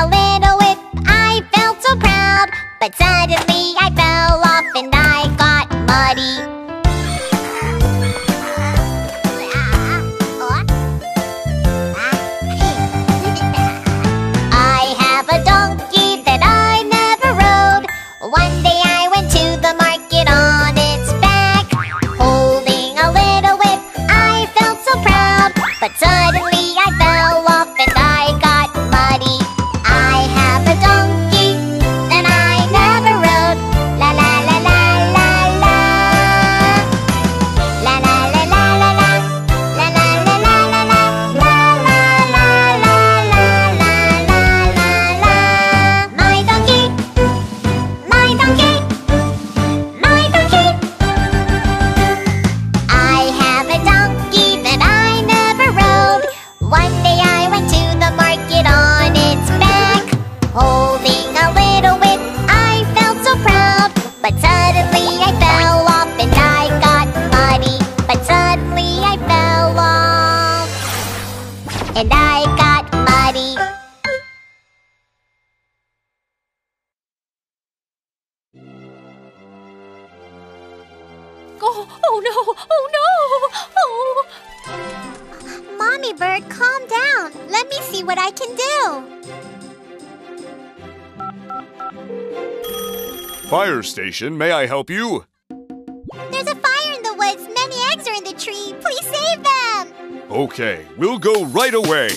A little whip, I felt so proud. But suddenly and I got muddy. Oh, oh no! Oh no! Oh! Mommy Bird, calm down. Let me see what I can do. Fire station, may I help you? There's a fire in the woods. Many eggs are in the tree. Please save them. Okay, we'll go right away.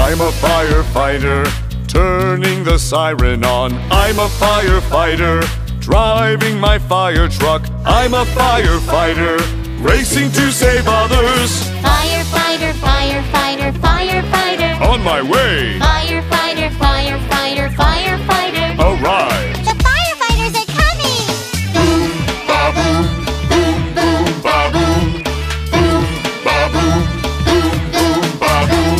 I'm a firefighter, turning the siren on. I'm a firefighter, driving my fire truck. I'm a firefighter, racing to save others. Firefighter, firefighter, firefighter. On my way, Firefighter, Firefighter, arrive! The firefighters are coming! Boom, ba-boom, boom, boom, ba-boom Boom, ba-boom, boom, boom, ba-boom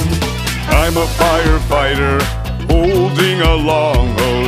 I'm a firefighter holding a long hose